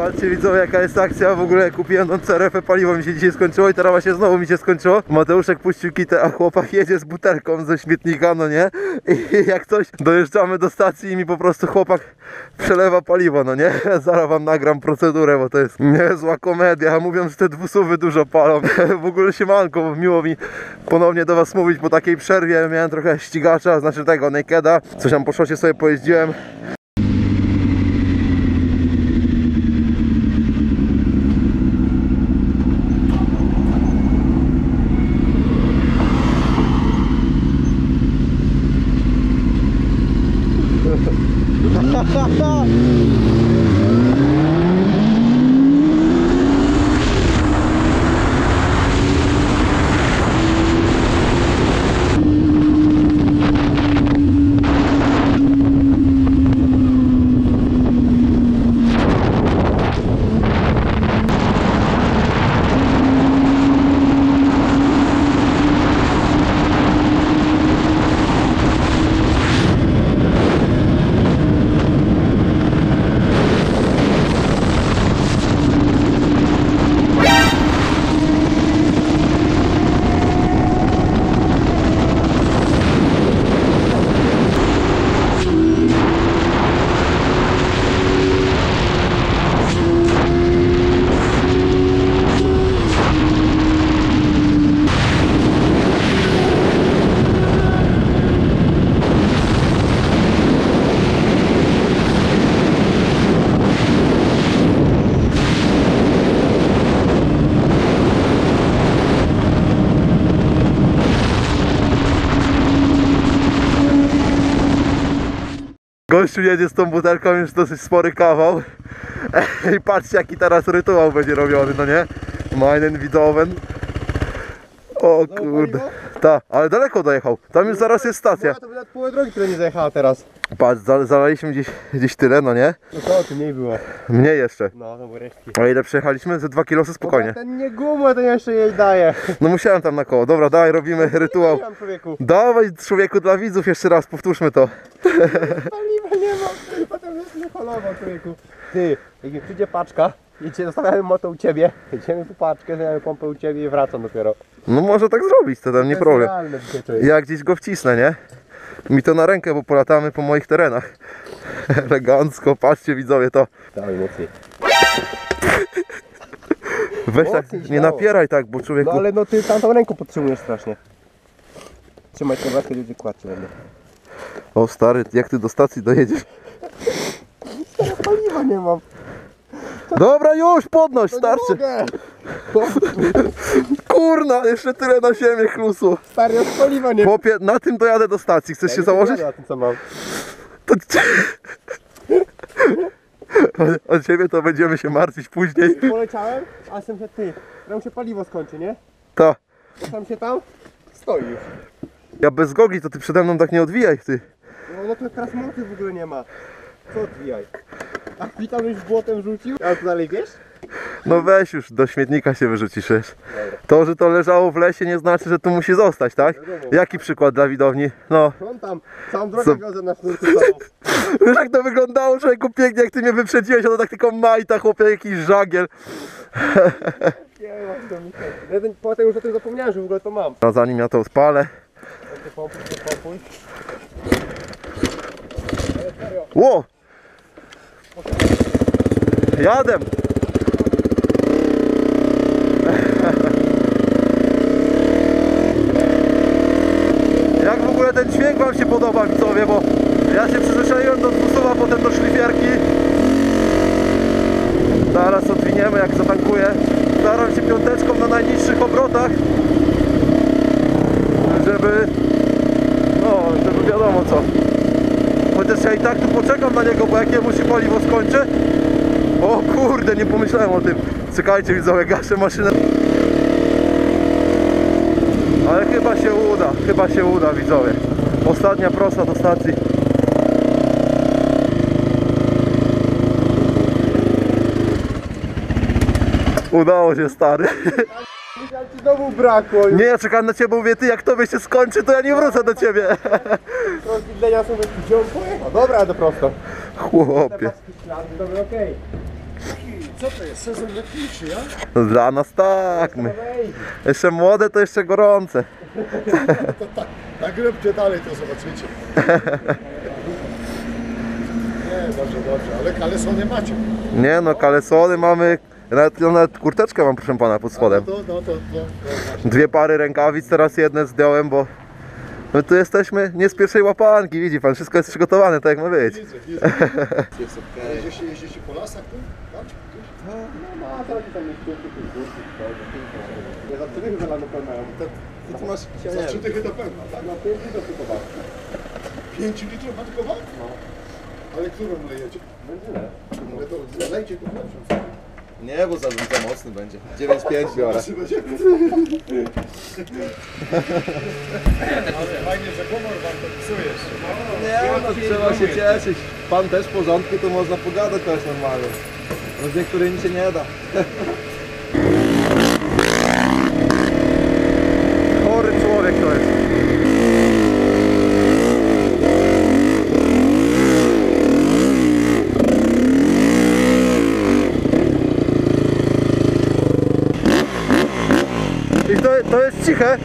Patrzcie widzowie jaka jest akcja, w ogóle kupiłem tą cerefę, paliwo mi się dzisiaj skończyło i teraz właśnie znowu mi się skończyło. Mateuszek puścił kitę, a chłopak jedzie z butelką ze śmietnika, no nie? I jak coś, dojeżdżamy do stacji i mi po prostu chłopak przelewa paliwo, no nie? Zaraz wam nagram procedurę, bo to jest niezła komedia. Mówią, że te dwusuwy dużo palą. W ogóle się manko, miło mi ponownie do was mówić po takiej przerwie. Miałem trochę ścigacza, znaczy tego, nakeda. Coś tam po szosie sobie pojeździłem. Gościu jedzie z tą butelką już dosyć spory kawał. I patrzcie jaki teraz rytuał będzie robiony, no nie? Meinen Widowen. O kurde. Ta, ale daleko dojechał. Tam już zaraz jest stacja. to by nawet połowę drogi tyle nie zajechała teraz. Patrz, za- zalaliśmy gdzieś, gdzieś tyle, no nie? No to ty mniej było. Mnie jeszcze. No, no bo resztki. A ile przejechaliśmy? Ze 2 kilosy spokojnie. Ten nie gumę, to jeszcze jej daje. No musiałem tam na koło. Dobra, dawaj, robimy rytuał. Dawaj człowieku dla widzów jeszcze raz, powtórzmy to. Paliwa nie mam. Potem jest nie holował człowieku. Ty, jak mi przyjdzie paczka, idzie, zostawiamy moto u ciebie, jedziemy po paczkę, zmieniamy pompę u ciebie i wracam dopiero. No może tak zrobić, to tam nie problem. realne dzisiaj, człowiek. Ja gdzieś go wcisnę, nie? Mi to na rękę, bo polatamy po moich terenach. Elegancko, patrzcie widzowie to. Dawaj mocniej. Weź tak, Mocniej nie śmiało. napieraj tak, bo człowieku... No ale no ty tamtą ręką podtrzymujesz strasznie. Trzymaj tę łaskę, ludzie kładźcie będę. O stary, jak ty do stacji dojedziesz? Nie mam. Dobra, już podnoś, starczy. Kurna, jeszcze tyle na ziemię chlusu. Stary, już paliwa nie Chłopie, na tym dojadę do stacji, chcesz się założyć? Na tym co mam. To... O- O ciebie to będziemy się martwić później. Poleciałem, a jestem się ty. Tam się paliwo skończy, nie? To, Tam się tam stoi już. ja bez gogli, to ty przede mną tak nie odwijaj, ty. No, no to teraz mocy w ogóle nie ma. Co odwijaj? A witam już błotem rzucił. A tu dalej wiesz? No weź już, do śmietnika się wyrzucisz. wiesz. To, że to leżało w lesie nie znaczy, że tu musi zostać, tak? Jaki przykład dla widowni? No, On tam całą drogę Co? wiozę na sznurku sobą. wiesz jak to wyglądało, człowieku pięknie, jak ty mnie wyprzedziłeś, a to tak tylko majta, chłopie, jakiś żagiel. Nie mam to mi ja ten- Potem już o tym zapomniałem, że w ogóle to mam. No zanim ja to odpalę. Ty pompuj, ty pompuj. Ło! Jadę! Jak w ogóle ten dźwięk wam się podoba widzowie, bo ja się przyzwyczaiłem do dwusuwa, potem do szlifierki. Zaraz odwiniemy jak zatankuję. Staram się piąteczką na najniższych obrotach, żeby no, żeby wiadomo co. Chociaż ja i tak tu poczekam na niego, bo jak jemu się paliwo skończy. O kurde, nie pomyślałem o tym. Czekajcie widzowie, gaszę maszynę. Ale chyba się uda, chyba się uda widzowie. Ostatnia prosta do stacji. Udało się stary. Znowu brakło. Nie, ja czekam na ciebie, mówię, ty jak tobie się skończy, to ja nie wrócę do ciebie. Rozwidlenia są gdzie on pojechał. Dobra, to prosto. Chłopie. Dobra, okej. Co to jest? Sezon letniczy, ja? No dla nas tak, my. Jeszcze młode to jeszcze gorące. To tak, tak róbcie dalej, to zobaczycie. Nie, dobrze, dobrze, ale kalesony macie. Nie no, kalesony mamy, nawet, ja nawet kurteczkę mam proszę pana pod spodem. No to, no to, to, to. Dwie pary rękawic, teraz jedne zdjąłem, bo my tu jesteśmy nie z pierwszej łapanki, widzi pan, wszystko jest przygotowane tak jak ma być. Widzę, widzę. Jeździcie, jeździcie po lasach tu? Tam? No, no, a teraz tam jest piękny to Nie za trzy dychy zalane mają. Te, ty masz, ja Za trzy dychy do pełna, tak? no 5 litrów tylko wam. 5 litrów ma tylko wam? No. Ale którą lejecie? Benzynę. Ale to lejcie tu lepszą. Nie, bo za, za mocny będzie. 9,5 biorę. Fajnie, że humor wam to psujesz. Nie, no trzeba się cieszyć. Pan też w porządku, to można pogadać też normalnie. No z niektórymi się nie da. Chory człowiek to jest. I to, to jest ciche.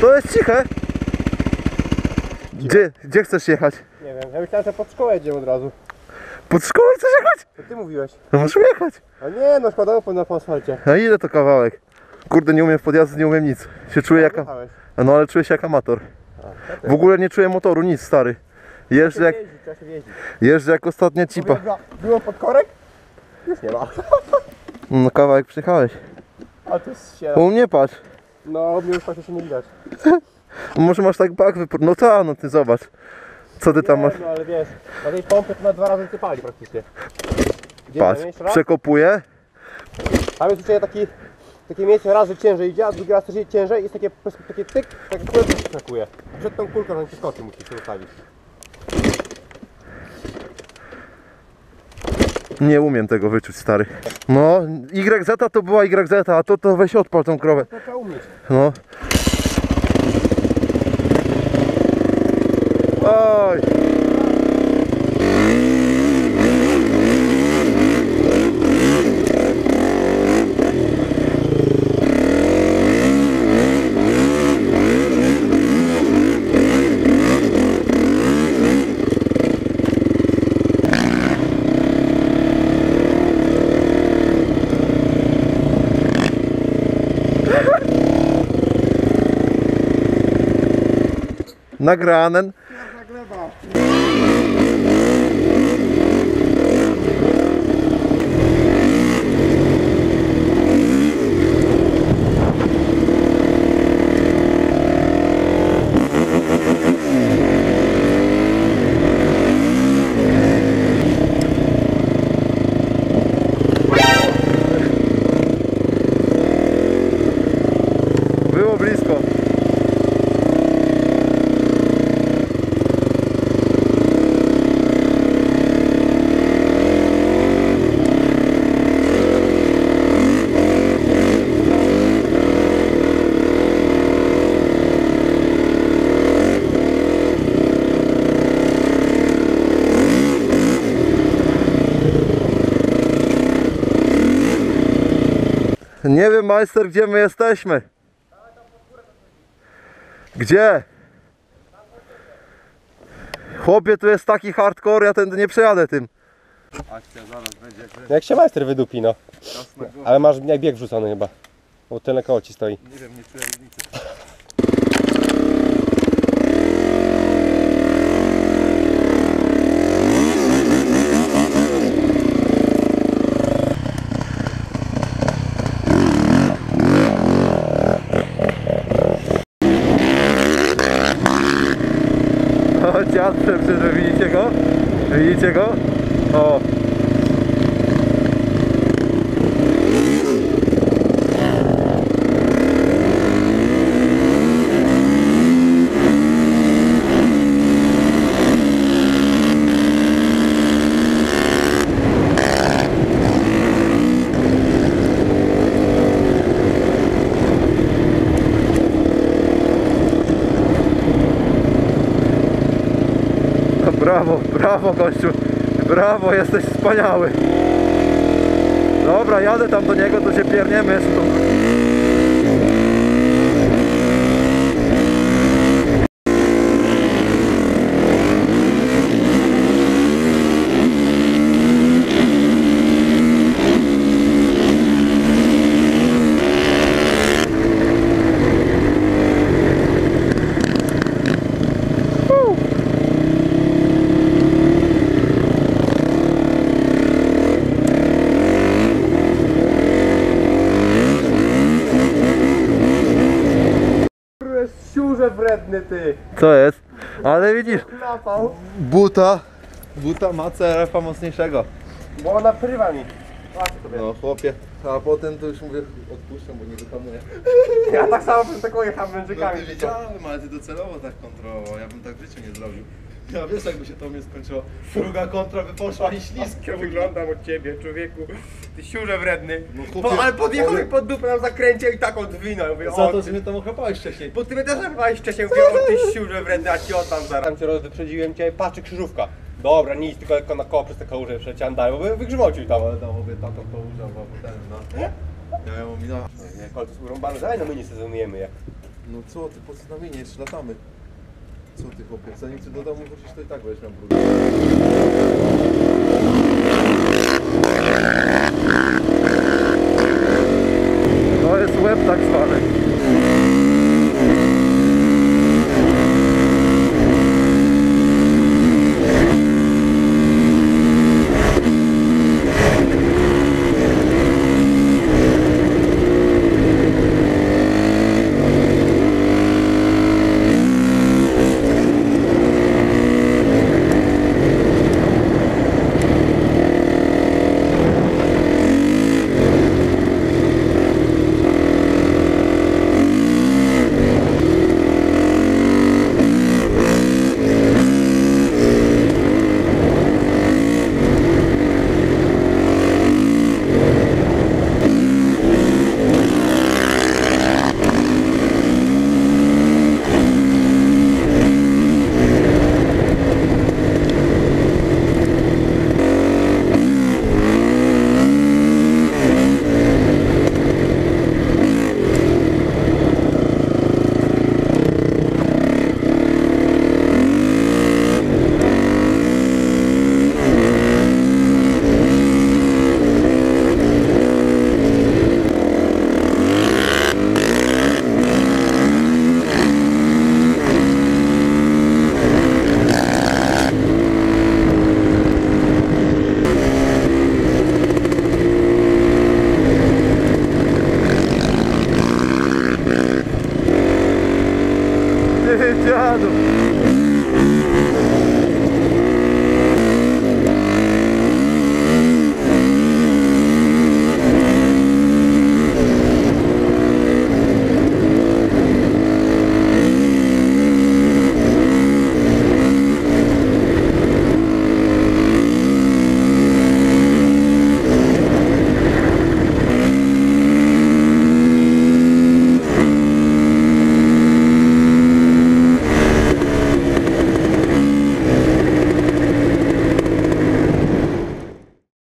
To jest ciche. Gdzie, gdzie chcesz jechać? Nie wiem, ja myślałem, że pod szkołę jedziemy od razu. Pod szkołę chcesz jechać? To ty mówiłeś. No możesz jechać. A nie, no składało po na po asfalcie. A ile to kawałek? Kurde, nie umiem w podjazdy, nie umiem nic. Się czuję jak... No ale czuję się jak amator. W ogóle nie czuję motoru, nic stary. Jeżdżę jak, jeżdżę jak ostatnia cipa. Było pod korek? Już nie ma. No kawałek przyjechałeś. A to jest. U mnie patrz. No, mnie już faktycznie nie widać. Może masz tak bak wypr... No ta, no ty zobacz. Co ty tam masz? No ale wiesz, na tej pompie to na dwa razy ty pali praktycznie. Gdzie Patrz, jeszcze raz? przekopuję. Tam jest tutaj taki, takie miejsce raz, że ciężej idzie, a drugi raz też idzie ciężej i jest takie, po prostu takie tyk, tak jak kulka przeskakuje. Przed tą kulką na przeskoczy musisz się ustawić. Nie umiem tego wyczuć, stary. No, YZ to była YZ, a to to weź odpal tą krowę. No. nagrānen Nie wiem, majster, gdzie my jesteśmy. Gdzie? Chłopie, tu jest taki hardcore, ja tędy nie przejadę tym. No jak się majster wydupi, no. Ale masz jak bieg wrzucony chyba. Bo tyle koło ci stoi. Nie wiem, nie czuję różnicy. Przeprzedł, widzicie go? Widzicie go? O. No brawo, brawo gościu, brawo, jesteś wspaniały. Dobra, jadę tam do niego, to się pierniemy jeszcze. Jest ty. Co jest? Ale widzisz, buta, buta ma CRF-a mocniejszego. bo ona prywa mi. Patrz sobie. No chłopie, a potem to już mówię, odpuszczam, bo nie wyhamuję. Ja tak samo bym taką jechał No ty wiedziałem, ale ty docelowo tak kontrolował, ja bym tak w życiu nie zrobił. Ja wiesz jakby się to mnie skończyło. Druga kontra by poszła i śliskie Ja wyglądam od ciebie, człowieku. Ty siurze wredny. No, chłopie, Bo, ale podjechał mi pod dupę na zakręcie i tak odwinął. Mówię, Za o, to, ty- że mnie tam ochrapałeś wcześniej. Bo ty mnie też chyba wcześniej mówię, o ty siurze wredny, a ci oddam zaraz. Tam cię roz- wyprzedziłem cię, patrzy krzyżówka. Dobra, nic, tylko lekko na koło przez te kałuże przeciąłem dalej, bo bym wygrzmocił tam. Ale tam mówię, tato to użył, bo potem no. Ja ją minąłem. Nie, kolce są urąbane, daj no my nie sezonujemy je. No co ty, po co na minie, jeszcze latamy co ty chłopie, zanim ty do domu wrócisz, to i tak będziesz miał. To jest łeb tak zwany.